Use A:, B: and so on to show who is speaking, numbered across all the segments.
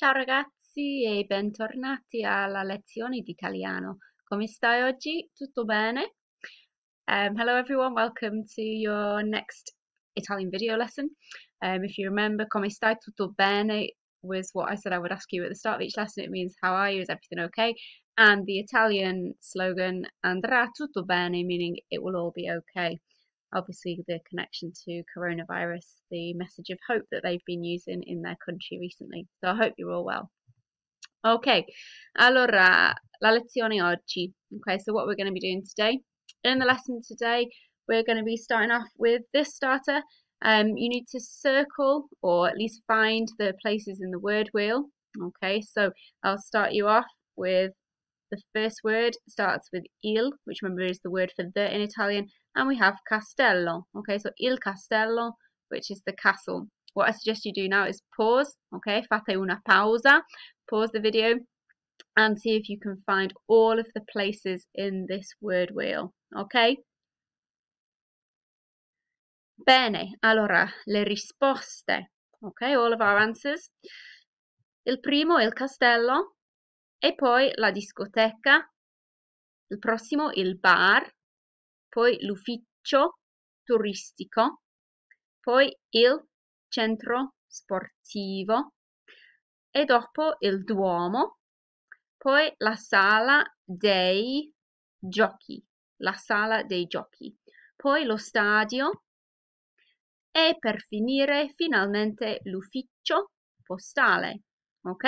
A: Ciao ragazzi e bentornati alla lezione di italiano. Come stai oggi? Tutto bene? Um, hello everyone, welcome to your next Italian video lesson. Um, if you remember, come stai? Tutto bene was what I said I would ask you at the start of each lesson. It means how are you? Is everything okay? And the Italian slogan andrà tutto bene, meaning it will all be okay obviously the connection to coronavirus, the message of hope that they've been using in their country recently. So I hope you're all well. Ok, allora la lezione oggi. Okay, so what we're going to be doing today. In the lesson today, we're going to be starting off with this starter. Um, you need to circle or at least find the places in the word wheel. Okay, so I'll start you off with the first word starts with il, which remember is the word for the in Italian, and we have castello. Okay, so il castello, which is the castle. What I suggest you do now is pause, okay, fate una pausa, pause the video, and see if you can find all of the places in this word wheel, okay? Bene, allora, le risposte, okay, all of our answers. Il primo, il castello, e poi la discoteca, il prossimo il bar, poi l'ufficio turistico, poi il centro sportivo e dopo il Duomo, poi la sala dei giochi, la sala dei giochi, poi lo stadio e per finire finalmente l'ufficio postale. Ok?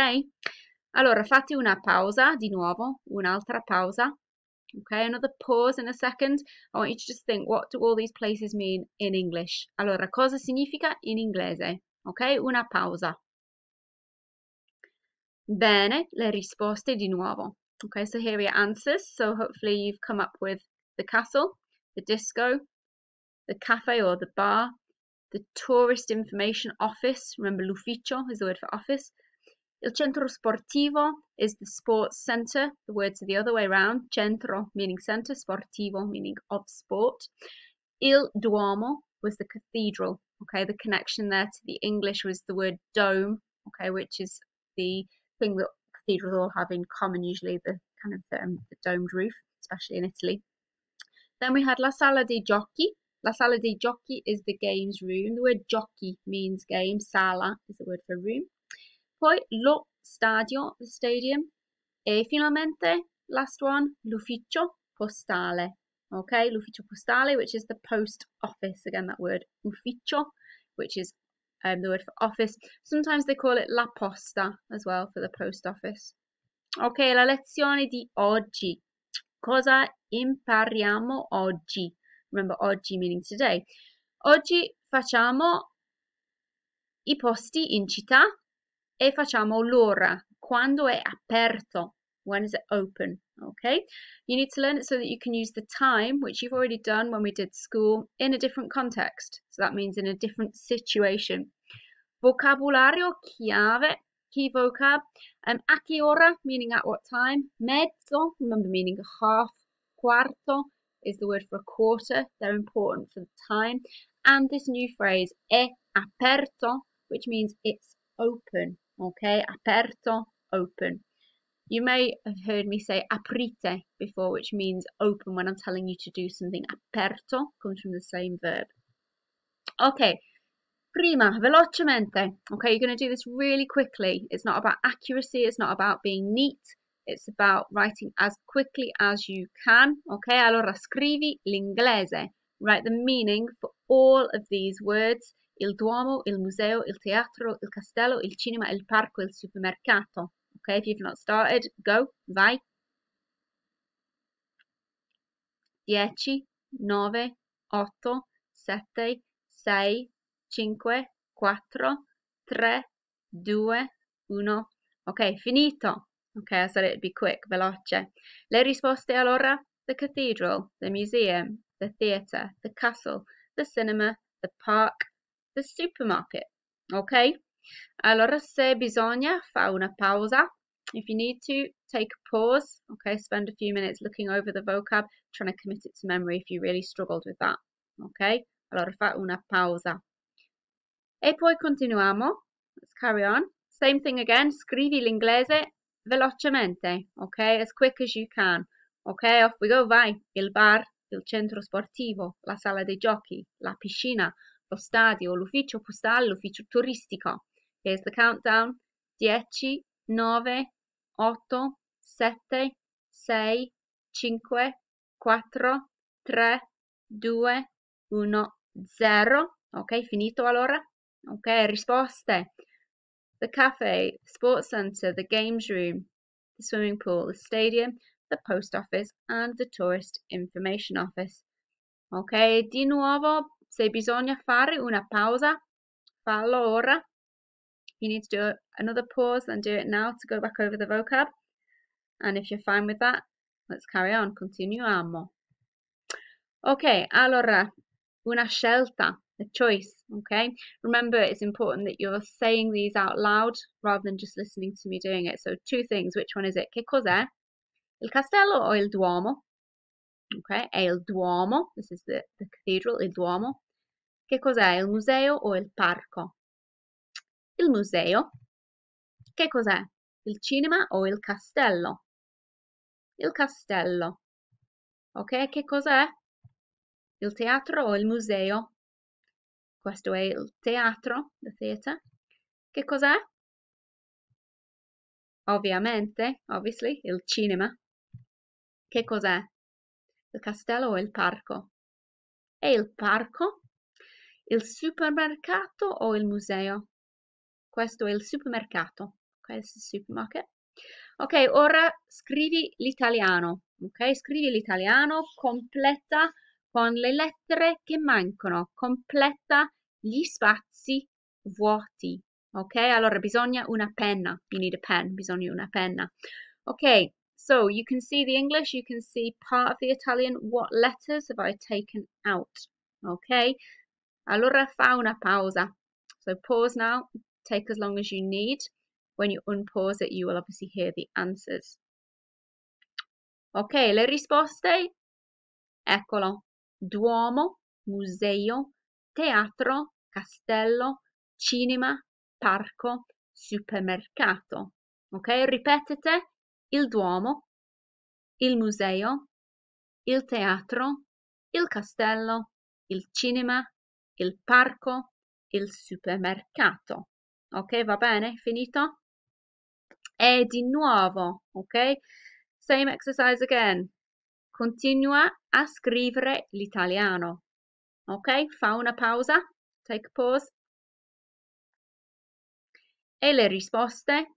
A: Allora fate una pausa di nuovo, un'altra pausa Okay, another pause in a second. I want you to just think, what do all these places mean in English? Allora, cosa significa in inglese? Ok, una pausa. Bene, le risposte di nuovo. Okay, so here are your answers. So hopefully you've come up with the castle, the disco, the cafe or the bar, the tourist information office. Remember, l'ufficio is the word for office. Il centro sportivo is the sports center. The words are the other way around. Centro meaning center, sportivo meaning of sport. Il Duomo was the cathedral. Okay, the connection there to the English was the word dome. Okay, which is the thing that cathedrals all have in common, usually the kind of um, the domed roof, especially in Italy. Then we had La Sala dei Giochi. La Sala dei Giochi is the games room. The word giochi means game. Sala is the word for room. Poi lo stadio, stadium. E finalmente, last one, l'ufficio postale. Okay, l'ufficio postale, which is the post office. Again, that word ufficio, which is um, the word for office. Sometimes they call it la posta as well for the post office. Ok, la lezione di oggi. Cosa impariamo oggi? Remember, oggi meaning today. Oggi facciamo i posti in città e facciamo l'ora, quando è aperto, when is it open, okay? You need to learn it so that you can use the time, which you've already done when we did school, in a different context. So that means in a different situation. Vocabulario chiave, key vocab. Um, a che ora, meaning at what time. Mezzo, remember meaning half. Quarto is the word for a quarter. They're important for the time. And this new phrase, è aperto, which means it's open okay? Aperto open. You may have heard me say aprite before which means open when i'm telling you to do something. Aperto comes from the same verb. Okay prima velocemente. Okay you're going to do this really quickly. It's not about accuracy it's not about being neat. It's about writing as quickly as you can. Okay allora scrivi l'inglese. Write the meaning for all of these words il Duomo, il museo, il teatro, il castello, il cinema, il parco, il supermercato. Okay, if you've not started, go, vai. 10, 9, 8, 7, 6, 5, 4, 3, 2, 1. Ok, finito. Ok, said it'd be quick, veloce. Le risposte allora? The cathedral, the museum, the theatre, the castle, the cinema, the park, the supermarket. Ok? Allora se bisogna fa una pausa. If you need to, take a pause. Okay, spend a few minutes looking over the vocab, trying to commit it to memory if you really struggled with that. Ok? Allora fa una pausa. E poi continuiamo. Let's carry on. Same thing again, scrivi l'inglese velocemente, ok? As quick as you can. Ok, off we go, vai. Il bar, il centro sportivo, la sala dei giochi, la piscina, lo stadio, l'ufficio postale, l'ufficio turistico. Here's the countdown. 10, 9, 8, 7, 6, 5, 4, 3, 2, 1, 0. Ok, finito allora? Ok, risposte. The cafe, sports centre, the games room, the swimming pool, the stadium, the post office and the tourist information office. Ok, di nuovo, se bisogna fare una pausa, fallo ora. You need to do another pause and do it now to go back over the vocab. And if you're fine with that, let's carry on. Continuiamo. Ok, allora, una scelta, a choice, okay? Remember, it's important that you're saying these out loud rather than just listening to me doing it. So two things, which one is it? Che cos'è? Il castello o il Duomo? Ok, è il Duomo, this is the, the cathedral, il Duomo. Che cos'è? Il museo o il parco? Il museo. Che cos'è? Il cinema o il castello? Il castello. Ok, che cos'è? Il teatro o il museo? Questo è il teatro, the theatre. Che cos'è? Ovviamente, obviously, il cinema. Che cos'è? Il castello o il parco? È il parco? Il supermercato o il museo? Questo è il supermercato. Ok, this is supermarket. Ok, ora scrivi l'italiano. Ok, scrivi l'italiano, completa con le lettere che mancano, completa gli spazi vuoti. Ok, allora bisogna una penna. You need a pen, bisogna una penna. Ok, so you can see the English, you can see part of the Italian. What letters have I taken out? Ok, allora fa una pausa. So pause now, take as long as you need. When you unpause it, you will obviously hear the answers. Ok, le risposte? Eccolo. Duomo, museo, teatro, castello, cinema, parco, supermercato. Ok, ripetete il Duomo, il museo, il teatro, il castello, il cinema, il parco, il supermercato. Ok, va bene? Finito? E di nuovo, ok? Same exercise again. Continua a scrivere l'italiano. Ok? Fa una pausa. Take pause. E le risposte?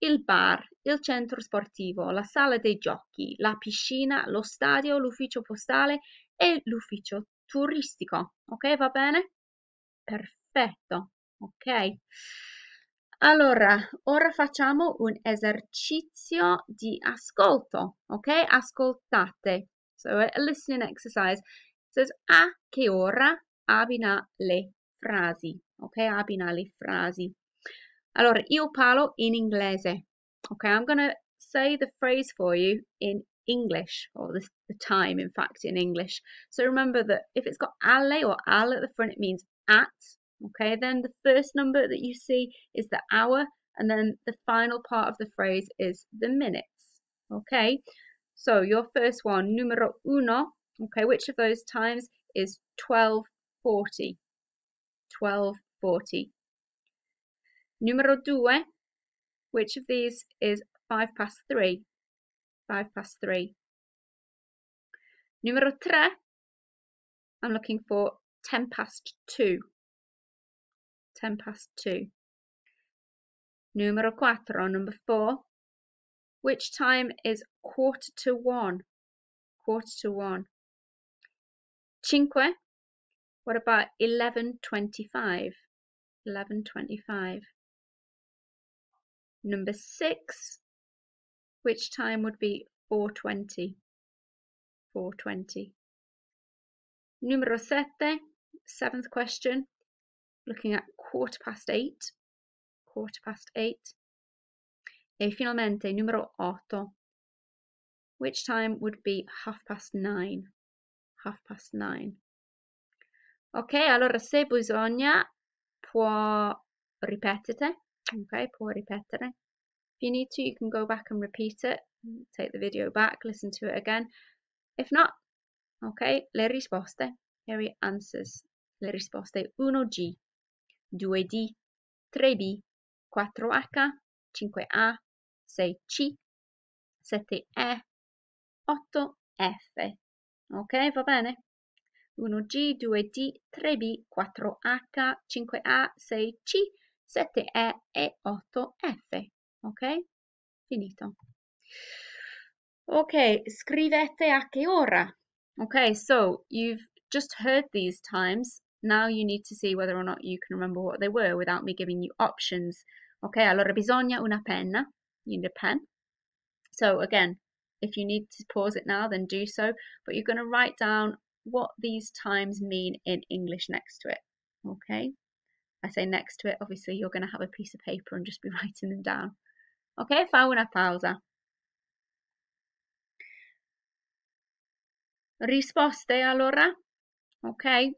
A: Il bar, il centro sportivo, la sala dei giochi, la piscina, lo stadio, l'ufficio postale e l'ufficio turistico. Ok, va bene? Perfetto. Ok. Allora, ora facciamo un esercizio di ascolto, ok? Ascoltate. So, a listening exercise. It says a che ora abbina le frasi, ok? Abbina le frasi. Allora, io parlo in inglese. Okay, I'm going to say the phrase for you in English, or the, the time, in fact, in English. So remember that if it's got alle or al at the front, it means at, Okay, then the first number that you see is the hour, and then the final part of the phrase is the minutes. Okay, so your first one, numero uno, okay, which of those times is 1240? 1240. Numero due, which of these is 5 past 3? 5 past 3. Numero tre, I'm looking for 10 past 2 ten past two. Numero quattro, number four. Which time is quarter to one? Quarter to one. Cinque. What about 11.25? 11.25. Number six. Which time would be 4.20? 4.20. Numero sette. Seventh question looking at quarter past eight, quarter past eight. E finalmente numero 8, which time would be half past nine, half past nine. Ok, allora se bisogna può ripetete, Ok, può ripetere. If you need to, you can go back and repeat it. Take the video back, listen to it again. If not, ok, le risposte. Here are answers. Le risposte 1G, 2D, 3B, 4H, 5A, 6C, 7E, 8F. Ok, va bene? 1G, 2D, 3B, 4H, 5A, 6C, 7E e 8F. Ok? Finito. Ok, scrivete a che ora. Okay, so you've just heard these times. Now you need to see whether or not you can remember what they were without me giving you options. Ok, allora bisogna una penna. You need a pen. So again, if you need to pause it now, then do so. But you're going to write down what these times mean in English next to it. Okay? I say next to it, obviously you're going to have a piece of paper and just be writing them down. Ok, fa una pausa. Risposte allora? Ok?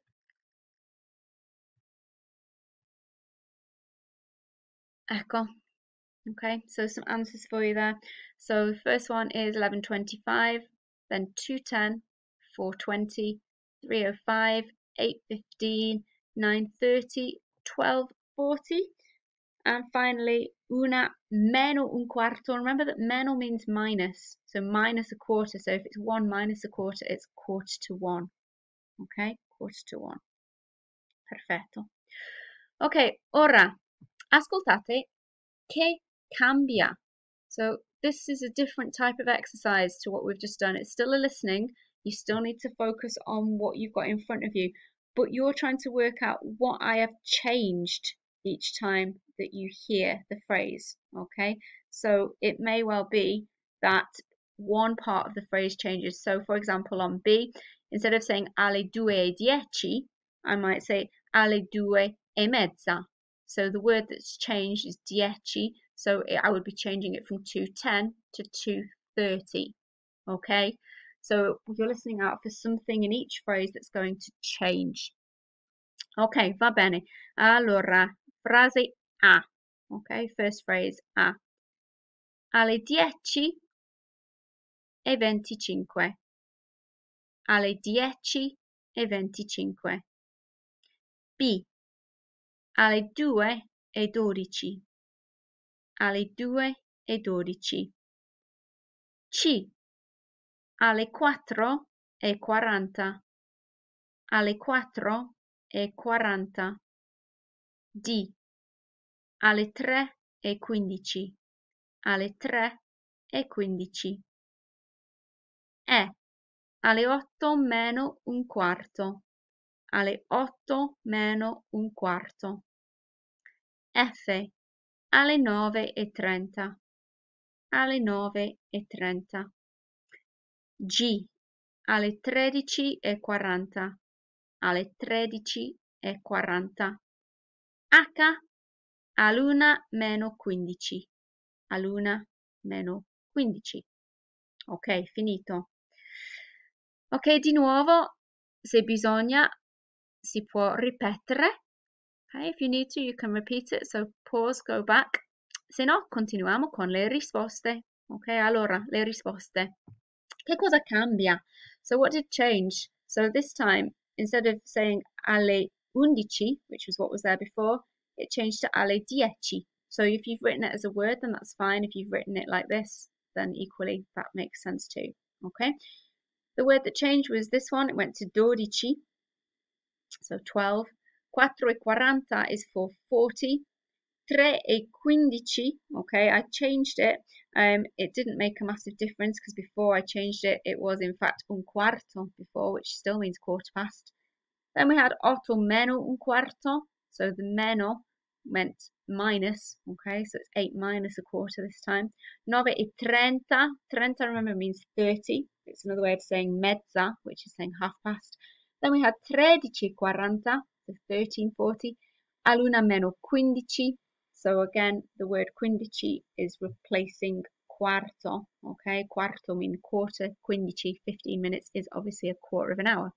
A: Ecco. Okay, so some answers for you there. So the first one is 11.25, then 2.10, 4.20, 3.05, 8.15, 9.30, 12.40, and finally una meno un quarto. Remember that meno means minus, so minus a quarter. So if it's one minus a quarter, it's quarter to one. Okay, quarter to one. Perfetto. Ok, ora ascoltate che cambia. So this is a different type of exercise to what we've just done. It's still a listening. You still need to focus on what you've got in front of you, but you're trying to work out what I have changed each time that you hear the phrase. Okay, so it may well be that one part of the phrase changes. So, for example, on B, instead of saying alle due dieci, I might say alle due e mezza. So the word that's changed is dieci. So it, I would be changing it from 210 to 230. Okay, so you're listening out for something in each phrase that's going to change. Ok, va bene. Allora, frase A. Ok, first phrase A. Alle 10 e 25. Alle 10 e 25. B. Alle 2 e 12. Alle 2 e 12. C. Alle 4 e 40. Alle 4 e 40. D. Alle 3 e 15. Alle 3 e 15. E. Alle 8 meno un quarto. Alle 8 meno un quarto. F. Alle 9 e 30. Alle 9 e 30. G. Alle 13 e 40 alle 13.40. H all'una meno 15. All'una meno 15. Ok, finito. Ok, di nuovo, se bisogna, si può ripetere. Okay, if you need to, you can repeat it. So pause, go back. Se no, continuiamo con le risposte. Ok, allora, le risposte. Che cosa cambia? So what did change? So this time instead of saying alle undici, which was what was there before, it changed to alle dieci. So if you've written it as a word, then that's fine. If you've written it like this, then equally that makes sense too. Okay. The word that changed was this one. It went to dodici, so 12. Quattro e quaranta is for 40. Tre e quindici, okay, I changed it. Um, it didn't make a massive difference because before I changed it, it was in fact un quarto before, which still means quarter past. Then we had otto meno un quarto. So the meno meant minus, okay, so it's 8 minus a quarter this time. Nove e trenta. Trenta, remember, means 30. It's another way of saying mezza, which is saying half past. Then we had tredici quaranta, so 1340. All'una meno quindici. So again, the word quindici is replacing quarto, okay? Quarto means quarter, quindici, 15 minutes is obviously a quarter of an hour.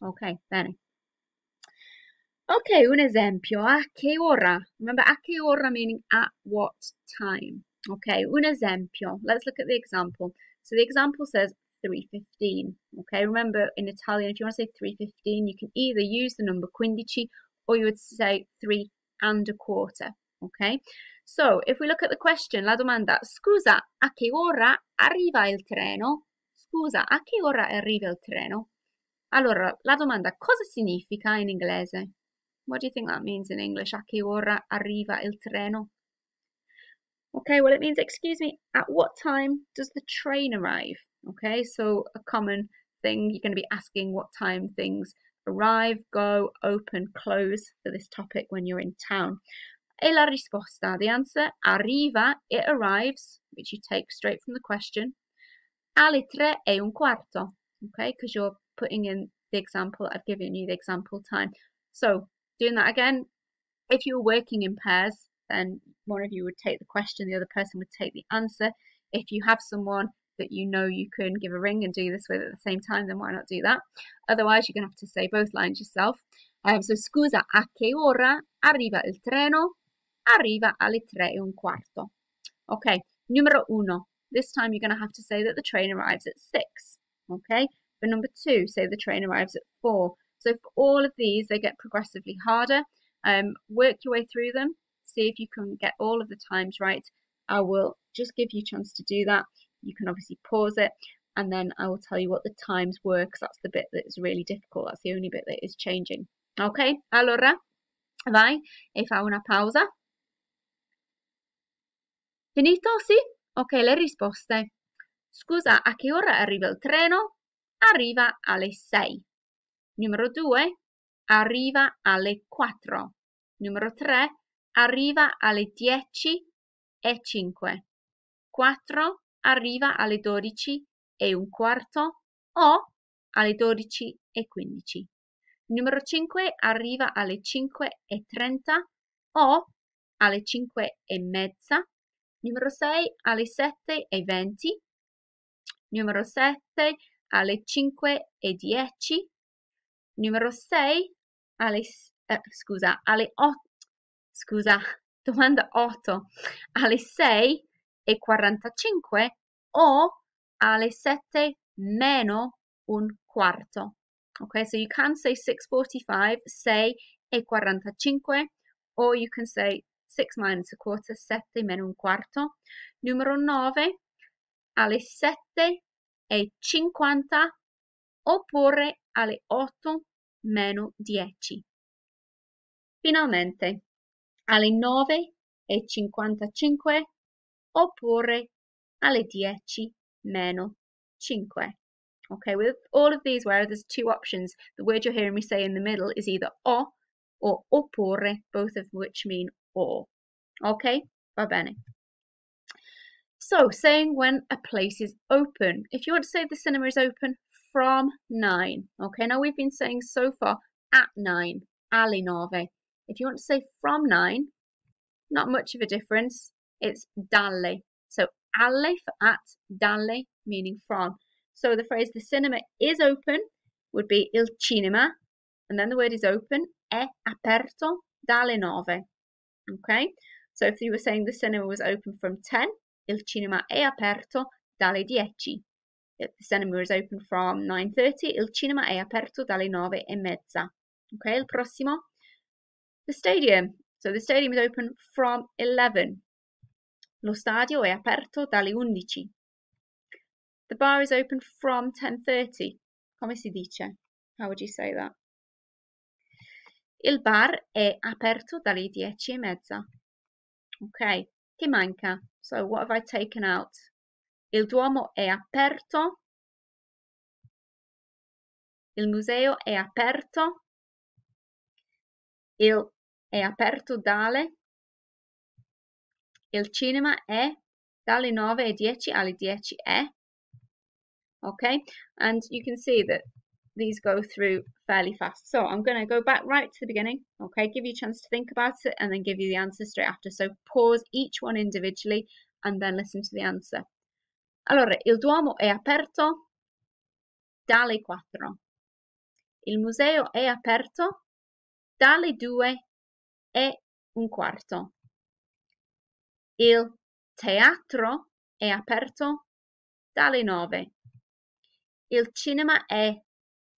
A: Ok, bene. Okay, un esempio. A che ora? Remember, a che ora meaning at what time. Okay, un esempio. Let's look at the example. So the example says 3.15. Okay, remember in Italian, if you want to say 3.15, you can either use the number 15 or you would say 3 and a quarter. Okay, so if we look at the question, la domanda, scusa, a che ora arriva il treno? Scusa, a che ora arriva il treno? Allora, la domanda, cosa significa in inglese? What do you think that means in English? A che ora arriva il treno? Okay, well, it means, excuse me, at what time does the train arrive? Okay, so a common thing, you're going to be asking what time things arrive, go, open, close for this topic when you're in town. E la risposta, the answer, arriva, it arrives, which you take straight from the question, alle tre e un quarto, okay, because you're putting in the example, I've given you the example time. So doing that again, if you were working in pairs, then one of you would take the question, the other person would take the answer. If you have someone that you know you can give a ring and do this with at the same time, then why not do that? Otherwise, you're going to have to say both lines yourself. Um, so, scusa, a che ora arriva il treno? Arriva alle tre e un quarto. Okay, numero uno. This time you're going to have to say that the train arrives at six. Okay, for number two, say the train arrives at four. So for all of these, they get progressively harder. Um, work your way through them. See if you can get all of the times right. I will just give you a chance to do that. You can obviously pause it and then I will tell you what the times were because that's the bit that is really difficult. That's the only bit that is changing. Ok, allora vai e fa una pausa. Finito? Sì? Ok, le risposte. Scusa, a che ora arriva il treno? Arriva alle 6. Numero 2 arriva alle 4. Numero 3 arriva alle 10 e 5. 4 arriva alle 12 e un quarto o alle 12 e 15. Numero 5 arriva alle 5 e 30 o alle 5 e mezza. Numero 6 alle 7 e 20. Numero 7 alle 5 e 10 numero 6 alle, eh, scusa, alle 8, scusa, domanda 8, alle 6 e 45 o alle 7 meno un quarto. Okay, so you can say 6.45, 6 e 45, or you can say 6 minus a quarter, 7 meno un quarto. Numero 9, alle 7 e 50 oppure alle 8 meno 10. Finalmente, alle 9 e 55 oppure alle 10 meno 5. Okay, with all of these where there's two options, the word you're hearing me say in the middle is either o or oppure, both of which mean or. Okay, va bene. So, saying when a place is open. If you want to say the cinema is open from 9. Okay, now we've been saying so far at 9, alle nove. If you want to say from 9, not much of a difference. It's dalle. So alle for at, dalle meaning from. So the phrase the cinema is open would be il cinema, and then the word is open, è aperto dalle nove. Okay, so if you were saying the cinema was open from 10, il cinema è aperto dalle dieci. If the cinema is open from 9.30, il cinema è aperto dalle 9 e mezza. Ok, il prossimo. The stadium. So the stadium is open from 11. Lo stadio è aperto dalle 11. The bar is open from 10.30. Come si dice? How would you say that? Il bar è aperto dalle 10 e mezza. Ok, che manca? So what have I taken out? Il Duomo è aperto. Il museo è aperto. Il è aperto dalle. Il cinema è dalle 9 e 10 alle 10 è. Okay, and you can see that these go through fairly fast. So I'm going to go back right to the beginning, okay, give you a chance to think about it and then give you the answer straight after. So pause each one individually and then listen to the answer. Allora, il Duomo è aperto dalle 4. Il museo è aperto dalle due e un quarto. Il teatro è aperto dalle nove. Il cinema è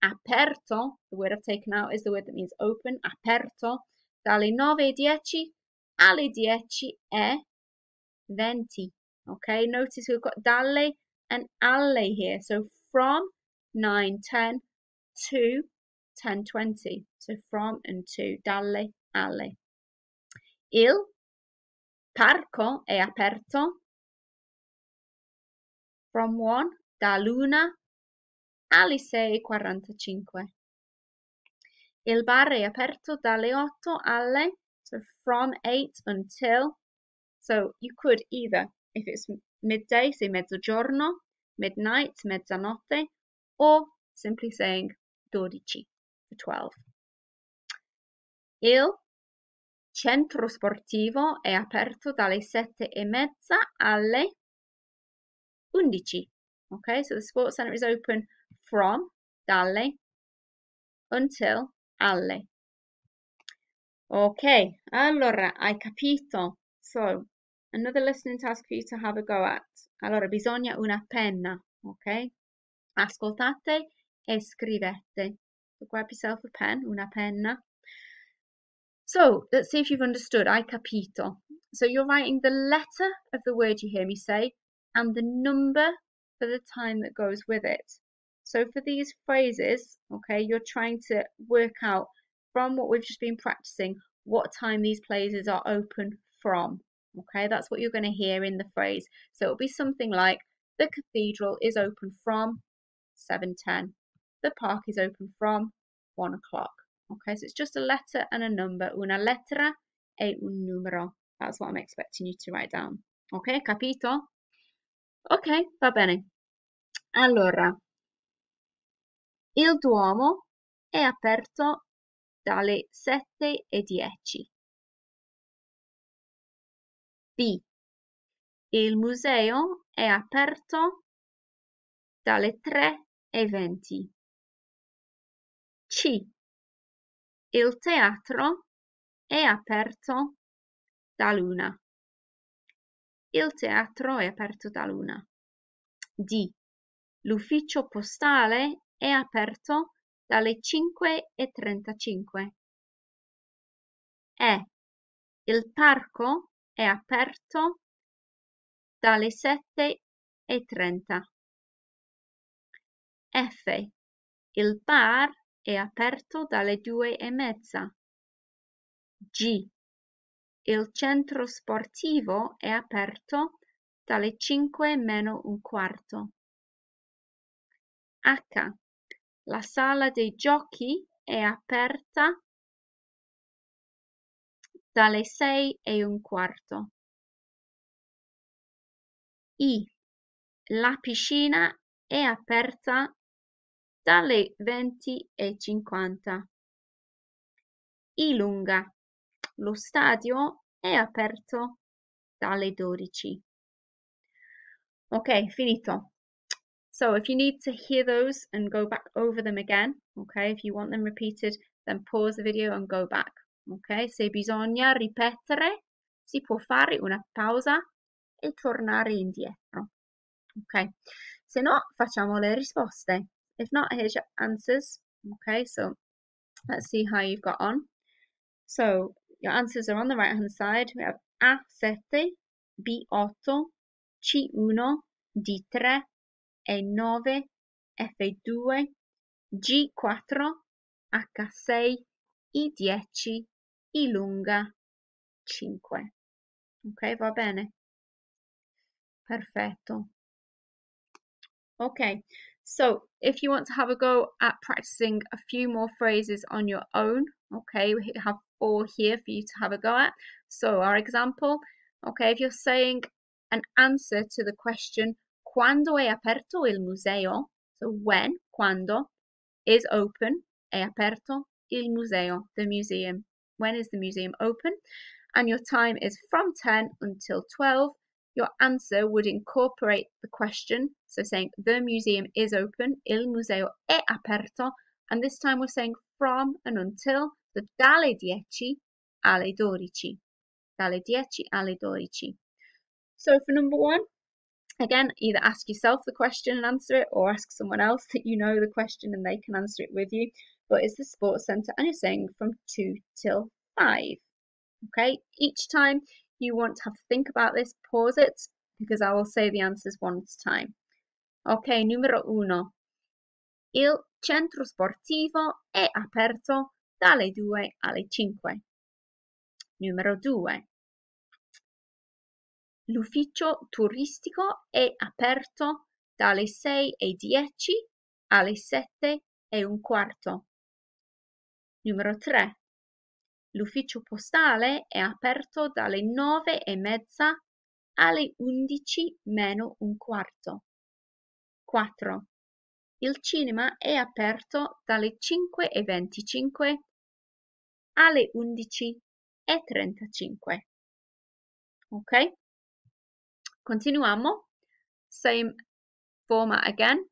A: aperto. The word I've taken out is the word that means open. Aperto dalle nove dieci alle dieci e venti. Okay, notice we've got dalle and alle here. So from 9, 10 to 10, 20. So from and to, dalle, alle. Il parco è aperto from 1 dall'una alle 6.45. Il bar è aperto dalle 8 alle, so from 8 until, so you could either, if it's midday, say mezzogiorno, midnight, mezzanotte, or simply saying dodici, for 12. Il centro sportivo è aperto dalle sette e mezza alle 11. Okay, so the sports center is open from, dalle, until, alle. Ok, allora hai capito. So, another listening task for you to have a go at. Allora, bisogna una penna, ok? Ascoltate e scrivete. So grab yourself a pen, una penna. So, let's see if you've understood. Hai capito. So you're writing the letter of the word you hear me say and the number for the time that goes with it. So for these phrases, okay, you're trying to work out from what we've just been practicing what time these places are open from. Okay, that's what you're going to hear in the phrase. So it'll be something like the cathedral is open from 7.10. The park is open from 1 o'clock. Okay, so it's just a letter and a number. Una lettera e un numero. That's what I'm expecting you to write down. Ok, capito? Ok, va bene. Allora, il Duomo è aperto dalle 7 e 10. B. Il museo è aperto dalle 3 e 20. C. Il teatro è aperto da luna. Il teatro è aperto da luna. D. L'ufficio postale è aperto dalle 5 e 35. E. Il parco è aperto dalle 7 e 30. F. Il bar è aperto dalle due e mezza. G. Il centro sportivo è aperto dalle cinque meno un quarto. H. La sala dei giochi è aperta dalle sei e un quarto. I. La piscina è aperta dalle venti e cinquanta. Ilunga. Lo stadio è aperto dalle 12. Ok, finito. So if you need to hear those and go back over them again, okay, if you want them repeated, then pause the video and go back. Ok, se bisogna ripetere, si può fare una pausa e tornare indietro. Ok, se no facciamo le risposte. If not, here's your answers. Okay, so let's see how you've got on. So your answers are on the right hand side. We have A7, B8, C1, D3, E9, F2, G4, H6, I10, I lunga 5. Ok, va bene? Perfetto. Ok, so if you want to have a go at practicing a few more phrases on your own, okay, we have four here for you to have a go at. So our example, okay, if you're saying an answer to the question, quando è aperto il museo? So when, quando, is open, è aperto il museo, the museum. When is the museum open? And your time is from 10 until 12 your answer would incorporate the question, so saying the museum is open, il museo è aperto, and this time we're saying from and until, So dalle 10 alle 12. Dalle 10 alle 12. So for number one, again, either ask yourself the question and answer it or ask someone else that you know the question and they can answer it with you. But it's the sports centre and you're saying from 2 till 5. Okay, each time you want to have to think about this, pause it because I will say the answers one at a time. Ok, numero uno. Il centro sportivo è aperto dalle 2 alle 5. Numero 2. L'ufficio turistico è aperto dalle 6 e 10 alle 7 e un quarto. Numero 3. L'ufficio postale è aperto dalle 9 e mezza alle 11 meno un quarto. 4. Il cinema è aperto dalle 5 e 25 alle 11 e 35. Ok? Continuiamo. Same format again.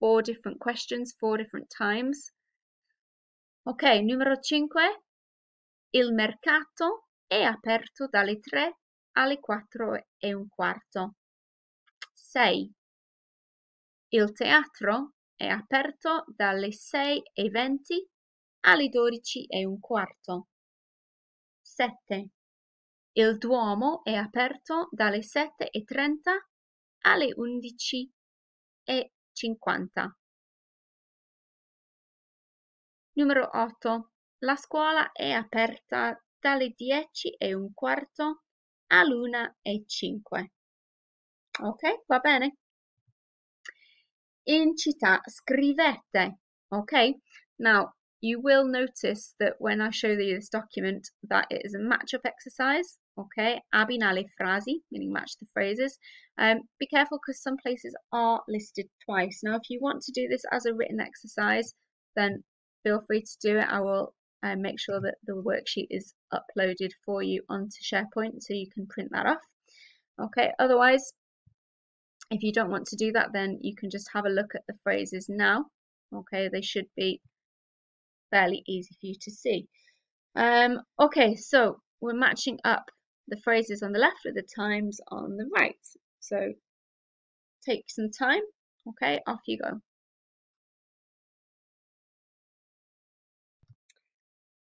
A: Four different questions, four different times. Ok, numero 5. Il mercato è aperto dalle 3 alle 4 e un quarto. 6. Il teatro è aperto dalle 6 e 20 alle 12 e un quarto. 7. Il Duomo è aperto dalle 7 e 30 alle 11 e 50. Numero 8. La scuola è aperta dalle 10 e un quarto all'una e 5. Ok, va bene? In città scrivete. Ok? Now, you will notice that when I show you this document that it is a match-up exercise. Okay, abbinale frasi, meaning match the phrases. Um, be careful because some places are listed twice. Now, if you want to do this as a written exercise, then feel free to do it. I will uh, make sure that the worksheet is uploaded for you onto SharePoint so you can print that off. Okay, otherwise, if you don't want to do that, then you can just have a look at the phrases now. Okay, they should be fairly easy for you to see. Um, okay, so we're matching up the phrases on the left with the times on the right. So take some time. Okay, off you go.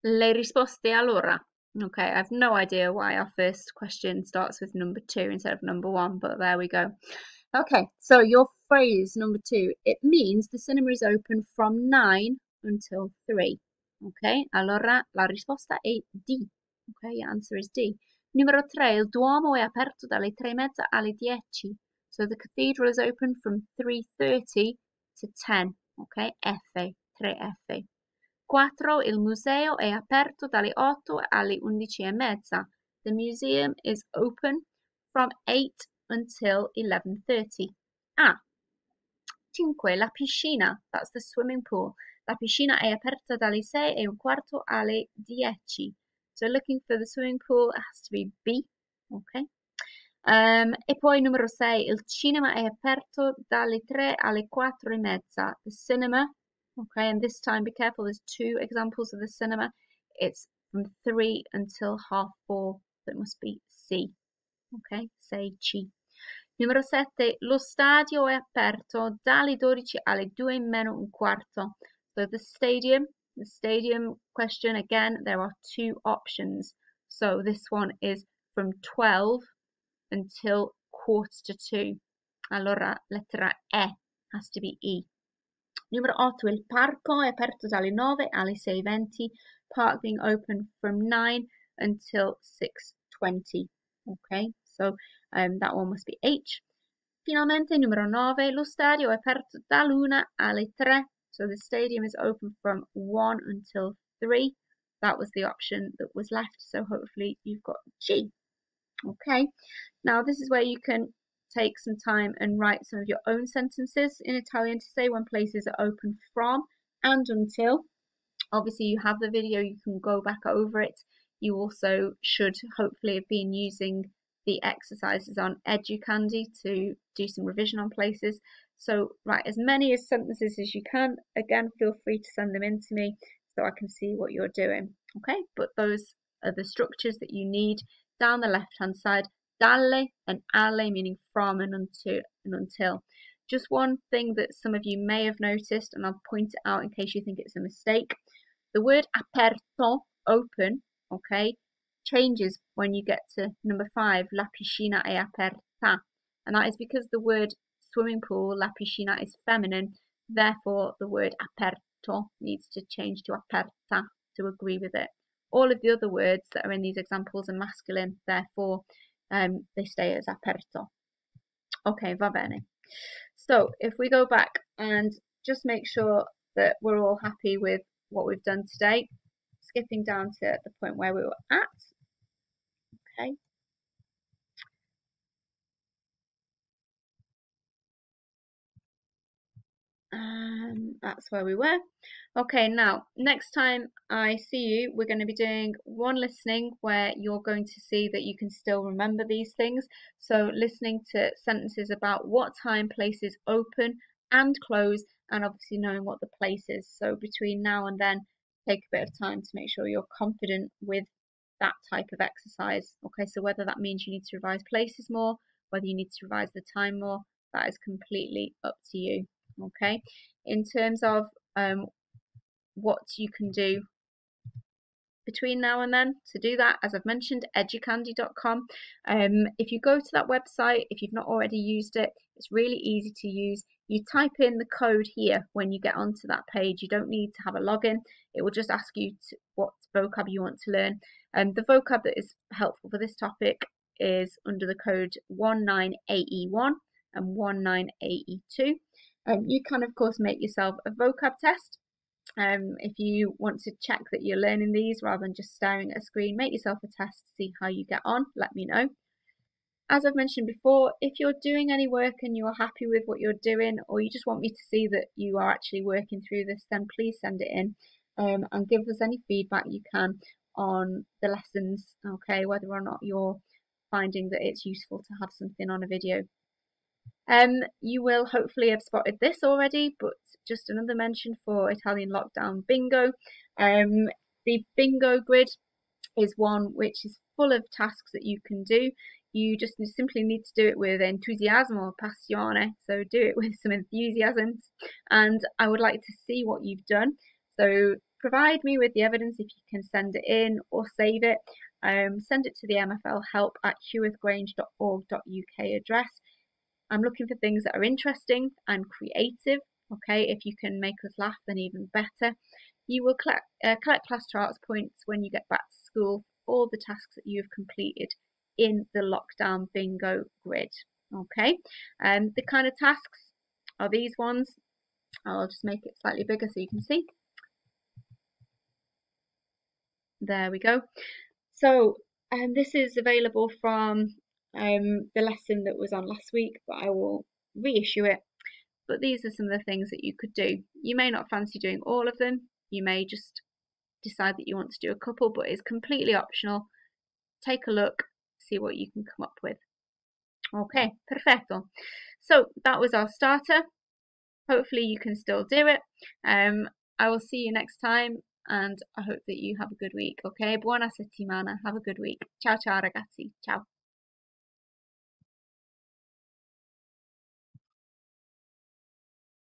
A: Le risposte allora. Okay, I have no idea why our first question starts with number two instead of number one, but there we go. Okay, so your phrase number two, it means the cinema is open from 9 until 3. Ok, allora la risposta è D. Ok, your answer is D. Numero 3, il Duomo è aperto dalle 3 e mezza alle 10. So the cathedral is open from 3.30 to 10. Ok, F, 3F. 4, il museo è aperto dalle 8 alle 11 e mezza. The museum is open from 8 until 11.30. Ah, 5, la piscina, that's the swimming pool. La piscina è aperta dalle 6 e un quarto alle 10. So looking for the swimming pool it has to be B, ok? Um, e poi numero 6, il cinema è aperto dalle 3 alle 4 e mezza. The cinema, okay, and this time be careful, there's two examples of the cinema. It's from 3 until half 4, so it must be C, ok? Say C. Numero 7, lo stadio è aperto dalle 12 alle 2 meno un quarto. So the stadium, the stadium question, again, there are two options. So this one is from 12 until quarter to 2. Allora, lettera E has to be E. Numero 8, il parco è aperto dalle 9 alle 6.20. Park being open from 9 until 6.20. Okay, so um, that one must be H. Finalmente, numero 9, lo stadio è aperto dall'1 alle 3 so the stadium is open from 1 until 3. That was the option that was left. So hopefully you've got G. Okay. Now this is where you can take some time and write some of your own sentences in Italian to say when places are open from and until. Obviously you have the video, you can go back over it. You also should hopefully have been using the exercises on Educandy to do some revision on places. So write as many as sentences as you can. Again, feel free to send them in to me so I can see what you're doing. Okay, but those are the structures that you need down the left hand side. Dalle and alle meaning from and unto and until. Just one thing that some of you may have noticed, and I'll point it out in case you think it's a mistake. The word aperto, open, okay, changes when you get to number five, la piscina è aperta. And that is because the word swimming pool, la piscina, is feminine. Therefore, the word aperto needs to change to aperta to agree with it. All of the other words that are in these examples are masculine, therefore um, they stay as aperto. Okay, va bene. So if we go back and just make sure that we're all happy with what we've done today, skipping down to the point where we were at. Okay. Um, that's where we were. Okay, now, next time I see you, we're going to be doing one listening where you're going to see that you can still remember these things. So listening to sentences about what time places open and close and obviously knowing what the place is. So between now and then, take a bit of time to make sure you're confident with that type of exercise. Okay, so whether that means you need to revise places more, whether you need to revise the time more, that is completely up to you. Okay, in terms of um, what you can do between now and then to do that as I've mentioned educandy.com um, if you go to that website if you've not already used it it's really easy to use. You type in the code here when you get onto that page. You don't need to have a login. It will just ask you to, what vocab you want to learn. And um, the vocab that is helpful for this topic is under the code 19AE1 and 19AE2 um, you can of course make yourself a vocab test um, if you want to check that you're learning these rather than just staring at a screen, make yourself a test to see how you get on. Let me know. As I've mentioned before, if you're doing any work and you're happy with what you're doing, or you just want me to see that you are actually working through this, then please send it in um, and give us any feedback you can on the lessons, okay, whether or not you're finding that it's useful to have something on a video. Um, you will hopefully have spotted this already, but just another mention for Italian lockdown bingo. Um, the bingo grid is one which is full of tasks that you can do. You just simply need to do it with entusiasmo, passione. So do it with some enthusiasm. And I would like to see what you've done. So provide me with the evidence if you can send it in or save it. Um, send it to the MFL help at heworthgrange.org.uk address. I'm looking for things that are interesting and creative Okay, if you can make us laugh, then even better. You will collect, uh, collect class charts points when you get back to school for all the tasks that you have completed in the lockdown bingo grid. Okay, and um, the kind of tasks are these ones. I'll just make it slightly bigger so you can see. There we go. So um, this is available from um, the lesson that was on last week, but I will reissue it but these are some of the things that you could do. You may not fancy doing all of them. You may just decide that you want to do a couple, but it's completely optional. Take a look, see what you can come up with. Okay, perfetto. So that was our starter. Hopefully you can still do it. Um, I will see you next time and I hope that you have a good week. Okay, buona settimana. Have a good week. Ciao ciao ragazzi. Ciao.